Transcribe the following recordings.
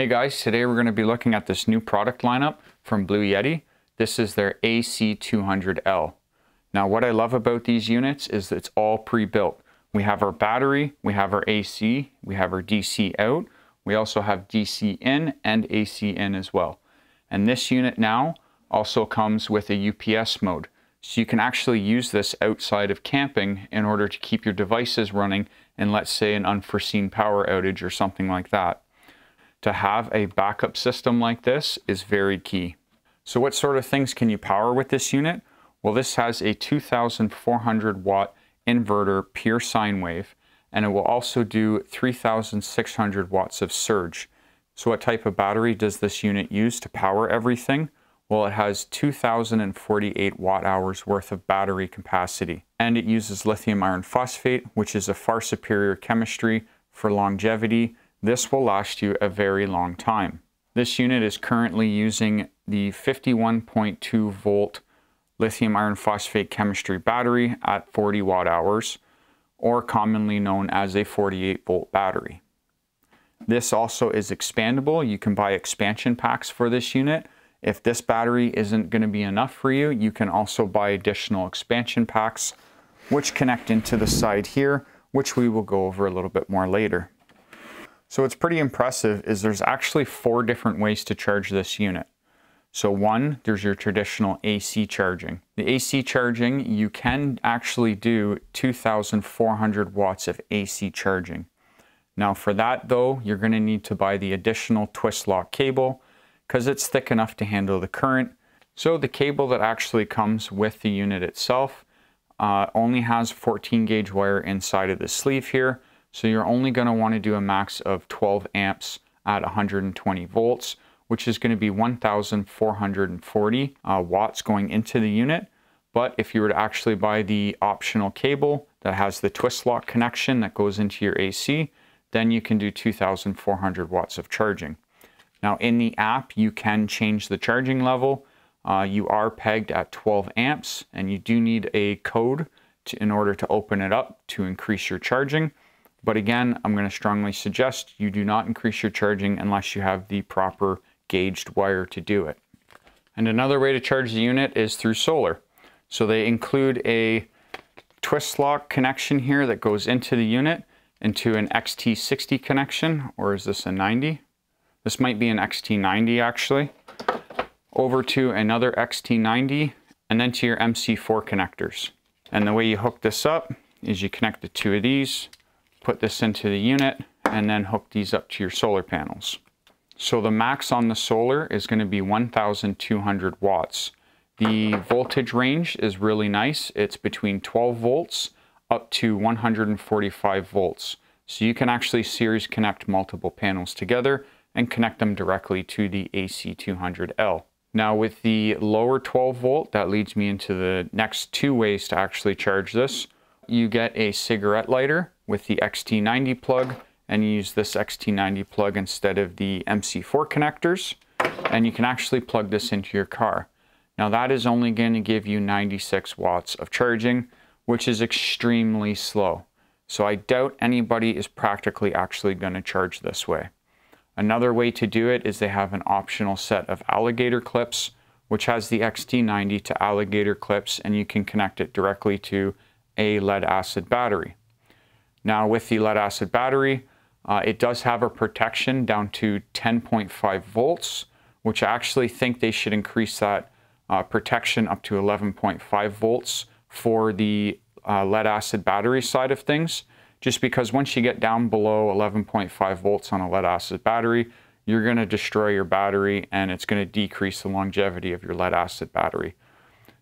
Hey guys, today we're going to be looking at this new product lineup from Bluetti. This is their AC200L. Now what I love about these units is it's all pre-built. We have our battery, we have our AC, we have our DC out, we also have DC in and AC in as well. And this unit now also comes with a UPS mode. So you can actually use this outside of camping in order to keep your devices running in let's say an unforeseen power outage or something like that. To have a backup system like this is very key. So what sort of things can you power with this unit? Well, this has a 2400 watt inverter pure sine wave, and it will also do 3600 watts of surge. So what type of battery does this unit use to power everything? Well, it has 2048 watt hours worth of battery capacity, and it uses lithium iron phosphate, which is a far superior chemistry for longevity. This will last you a very long time. This unit is currently using the 51.2 volt lithium iron phosphate chemistry battery at 40 watt hours, or commonly known as a 48 volt battery. This also is expandable. You can buy expansion packs for this unit. If this battery isn't going to be enough for you, you can also buy additional expansion packs, which connect into the side here, which we will go over a little bit more later. So what's pretty impressive is there's actually four different ways to charge this unit. So one, there's your traditional AC charging. The AC charging, you can actually do 2,400 watts of AC charging. Now for that though, you're gonna need to buy the additional twist lock cable because it's thick enough to handle the current. So the cable that actually comes with the unit itself uh, only has 14 gauge wire inside of the sleeve here. So you're only gonna wanna do a max of 12 amps at 120 volts which is going to be 1,440 uh, watts going into the unit. But if you were to actually buy the optional cable that has the twist lock connection that goes into your AC, then you can do 2,400 watts of charging. Now in the app, you can change the charging level. Uh, you are pegged at 12 amps and you do need a code to, in order to open it up to increase your charging. But again, I'm going to strongly suggest you do not increase your charging unless you have the proper gauged wire to do it. And another way to charge the unit is through solar. So they include a twist lock connection here that goes into the unit into an XT60 connection, or is this a 90? This might be an XT90 actually. Over to another XT90 and then to your MC4 connectors. And the way you hook this up is you connect the two of these, put this into the unit, and then hook these up to your solar panels. So the max on the solar is going to be 1,200 watts. The voltage range is really nice. It's between 12 volts up to 145 volts. So you can actually series connect multiple panels together and connect them directly to the AC200L. Now with the lower 12 volt, that leads me into the next two ways to actually charge this. You get a cigarette lighter with the XT90 plug and use this XT90 plug instead of the MC4 connectors and you can actually plug this into your car. Now that is only going to give you 96 watts of charging which is extremely slow. So I doubt anybody is practically actually going to charge this way. Another way to do it is they have an optional set of alligator clips which has the XT90 to alligator clips and you can connect it directly to a lead acid battery. Now with the lead acid battery, uh, it does have a protection down to 10.5 volts, which I actually think they should increase that uh, protection up to 11.5 volts for the uh, lead acid battery side of things. Just because once you get down below 11.5 volts on a lead acid battery, you're going to destroy your battery and it's going to decrease the longevity of your lead acid battery.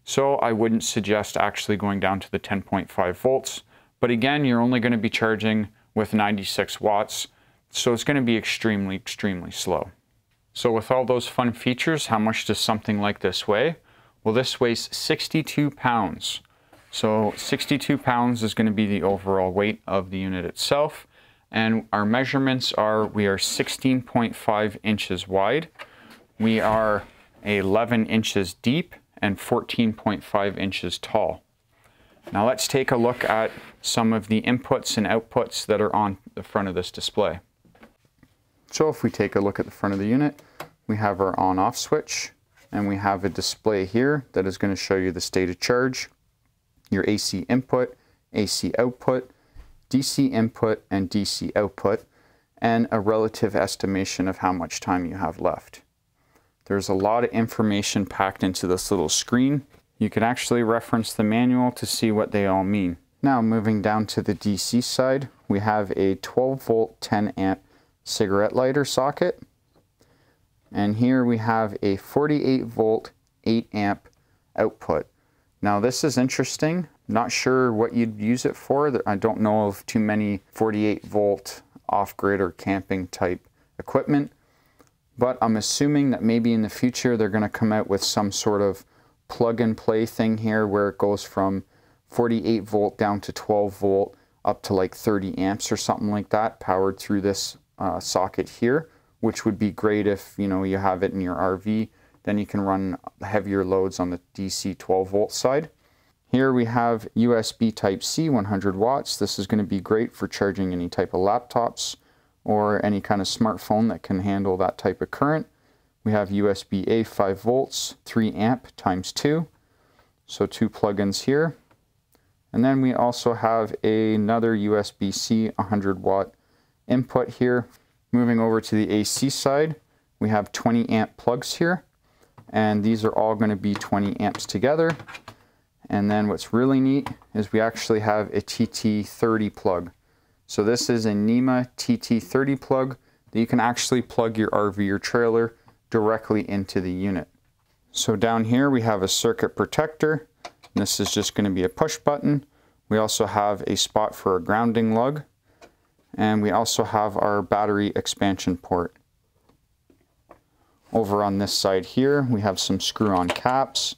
So I wouldn't suggest actually going down to the 10.5 volts. But again, you're only going to be charging with 96 watts. So it's going to be extremely, extremely slow. So with all those fun features, how much does something like this weigh? Well, this weighs 62 pounds. So 62 pounds is going to be the overall weight of the unit itself. And our measurements are, we are 16.5 inches wide. We are 11 inches deep and 14.5 inches tall. Now let's take a look at some of the inputs and outputs that are on the front of this display. So if we take a look at the front of the unit, we have our on off switch and we have a display here that is going to show you the state of charge, your AC input, AC output, DC input and DC output, and a relative estimation of how much time you have left. There's a lot of information packed into this little screen. You can actually reference the manual to see what they all mean. Now moving down to the DC side, we have a 12 volt 10 amp cigarette lighter socket. And here we have a 48 volt 8 amp output. Now this is interesting. Not sure what you'd use it for. I don't know of too many 48 volt off-grid or camping type equipment. But I'm assuming that maybe in the future they're going to come out with some sort of plug and play thing here where it goes from 48 volt down to 12 volt up to like 30 amps or something like that powered through this uh, socket here which would be great if you know you have it in your RV then you can run heavier loads on the DC 12 volt side. Here we have USB type C 100 watts. This is going to be great for charging any type of laptops or any kind of smartphone that can handle that type of current. We have USB A 5 volts 3 amp times 2 so two plugins here and then we also have another USB-C 100 watt input here. Moving over to the AC side, we have 20 amp plugs here. And these are all going to be 20 amps together. And then what's really neat is we actually have a TT30 plug. So this is a NEMA TT30 plug that you can actually plug your RV or trailer directly into the unit. So down here we have a circuit protector this is just going to be a push button. We also have a spot for a grounding lug. And we also have our battery expansion port. Over on this side here, we have some screw-on caps.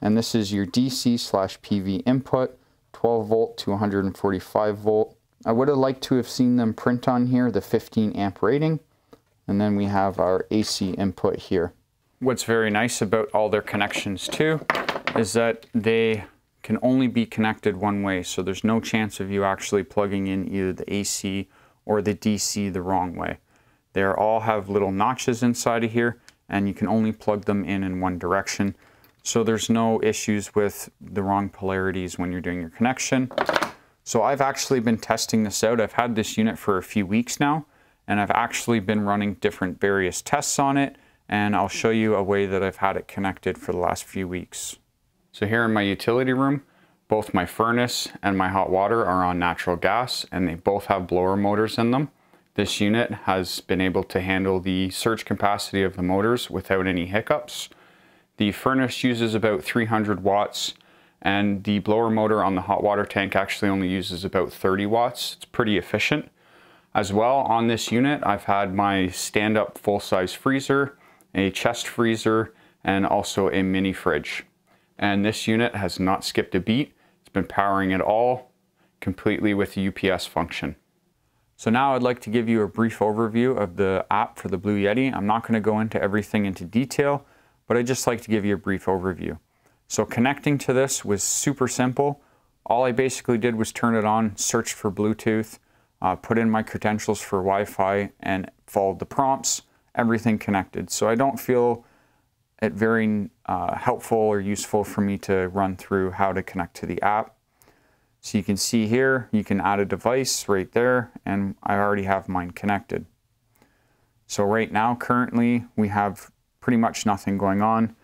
And this is your DC slash PV input, 12 volt to 145 volt. I would have liked to have seen them print on here the 15 amp rating. And then we have our AC input here. What's very nice about all their connections too is that they can only be connected one way. So there's no chance of you actually plugging in either the AC or the DC the wrong way. They all have little notches inside of here and you can only plug them in in one direction. So there's no issues with the wrong polarities when you're doing your connection. So I've actually been testing this out. I've had this unit for a few weeks now and I've actually been running different various tests on it and I'll show you a way that I've had it connected for the last few weeks. So here in my utility room, both my furnace and my hot water are on natural gas and they both have blower motors in them. This unit has been able to handle the surge capacity of the motors without any hiccups. The furnace uses about 300 watts and the blower motor on the hot water tank actually only uses about 30 watts. It's pretty efficient. As well on this unit I've had my stand-up full-size freezer, a chest freezer, and also a mini fridge and this unit has not skipped a beat. It's been powering it all completely with the UPS function. So now I'd like to give you a brief overview of the app for the Bluetti. I'm not going to go into everything into detail, but I'd just like to give you a brief overview. So connecting to this was super simple. All I basically did was turn it on, search for Bluetooth, uh, put in my credentials for Wi-Fi, and followed the prompts, everything connected. So I don't feel it very uh, helpful or useful for me to run through how to connect to the app. So you can see here, you can add a device right there, and I already have mine connected. So right now, currently, we have pretty much nothing going on.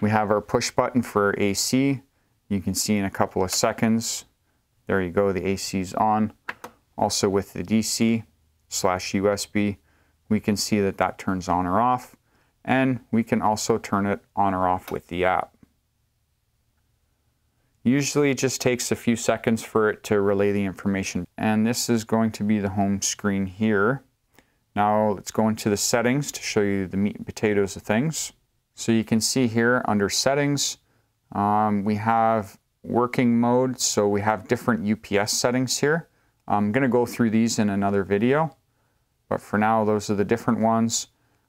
We have our push button for AC. You can see in a couple of seconds. There you go, the AC is on. Also with the DC slash USB, we can see that that turns on or off and we can also turn it on or off with the app. Usually it just takes a few seconds for it to relay the information. And this is going to be the home screen here. Now let's go into the settings to show you the meat and potatoes of things. So you can see here under settings, um, we have working mode. So we have different UPS settings here. I'm gonna go through these in another video, but for now, those are the different ones.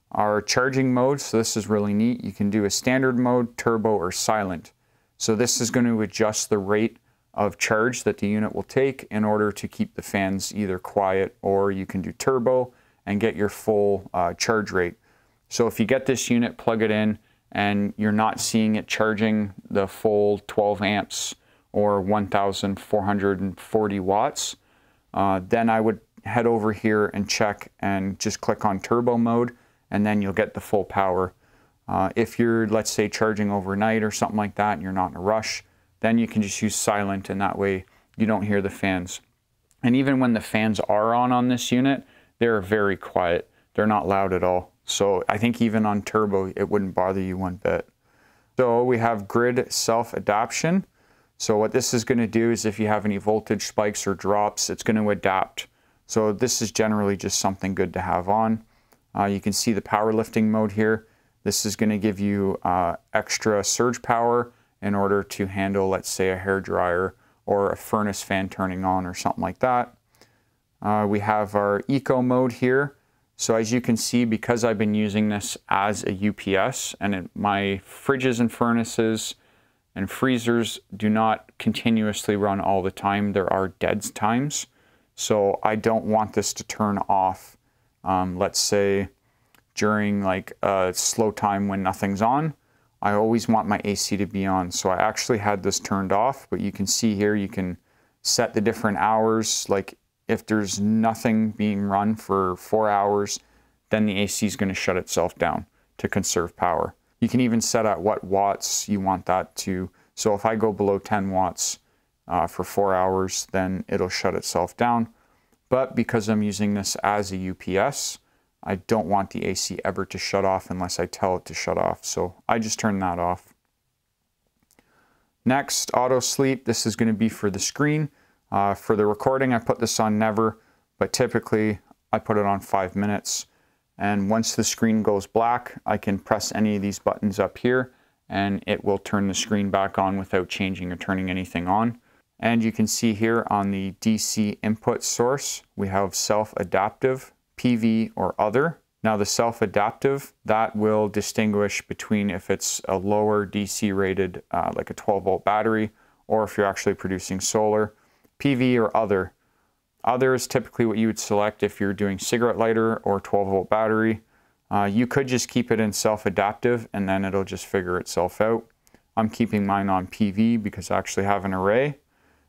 Our charging mode, so this is really neat. You can do a standard mode, turbo, or silent. So this is going to adjust the rate of charge that the unit will take in order to keep the fans either quiet or you can do turbo and get your full uh, charge rate. So if you get this unit, plug it in, and you're not seeing it charging the full 12 amps or 1,440 watts, uh, then I would head over here and check and just click on turbo mode, and then you'll get the full power. Uh, if you're, let's say, charging overnight or something like that, and you're not in a rush, then you can just use silent, and that way you don't hear the fans. And even when the fans are on on this unit, they're very quiet. They're not loud at all. So I think even on turbo, it wouldn't bother you one bit. So we have grid self-adaption. So what this is going to do is if you have any voltage spikes or drops, it's going to adapt. So this is generally just something good to have on. Uh, you can see the powerlifting mode here. This is going to give you uh, extra surge power in order to handle, let's say, a hair dryer or a furnace fan turning on or something like that. Uh, we have our eco mode here. So as you can see, because I've been using this as a UPS and it, my fridges and furnaces and freezers do not continuously run all the time. There are dead times. So I don't want this to turn off, um, let's say during like a slow time when nothing's on. I always want my AC to be on. So I actually had this turned off, but you can see here, you can set the different hours. Like if there's nothing being run for four hours, then the AC is going to shut itself down to conserve power. You can even set at what watts you want that to. So if I go below 10 watts uh, for four hours, then it'll shut itself down. But because I'm using this as a UPS, I don't want the AC ever to shut off unless I tell it to shut off. So I just turn that off. Next, auto sleep. This is going to be for the screen. Uh, for the recording, I put this on never, but typically I put it on five minutes. And once the screen goes black, I can press any of these buttons up here and it will turn the screen back on without changing or turning anything on. And you can see here on the DC input source, we have self-adaptive, PV, or other. Now the self-adaptive, that will distinguish between if it's a lower DC rated, uh, like a 12 volt battery, or if you're actually producing solar. PV or other. Other is typically what you would select if you're doing cigarette lighter or 12 volt battery. Uh, you could just keep it in self-adaptive and then it'll just figure itself out. I'm keeping mine on PV because I actually have an array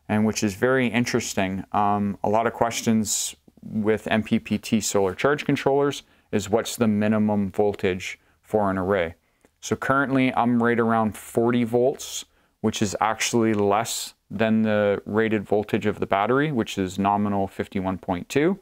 and which is very interesting. Um, a lot of questions with MPPT solar charge controllers is what's the minimum voltage for an array. So currently I'm right around 40 volts, which is actually less than the rated voltage of the battery, which is nominal 51.2.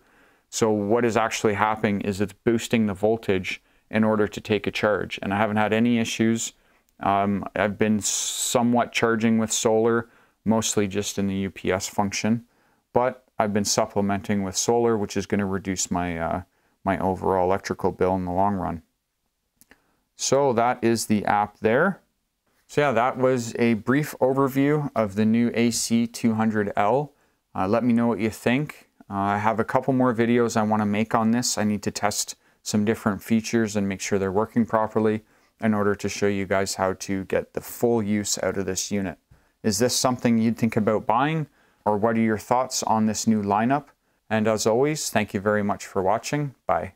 So what is actually happening is it's boosting the voltage in order to take a charge. And I haven't had any issues. Um, I've been somewhat charging with solar, mostly just in the UPS function. But I've been supplementing with solar, which is going to reduce my, uh, my overall electrical bill in the long run. So that is the app there. So yeah, that was a brief overview of the new AC200L. Uh, let me know what you think. Uh, I have a couple more videos I want to make on this. I need to test some different features and make sure they're working properly in order to show you guys how to get the full use out of this unit. Is this something you'd think about buying? Or what are your thoughts on this new lineup? And as always, thank you very much for watching. Bye.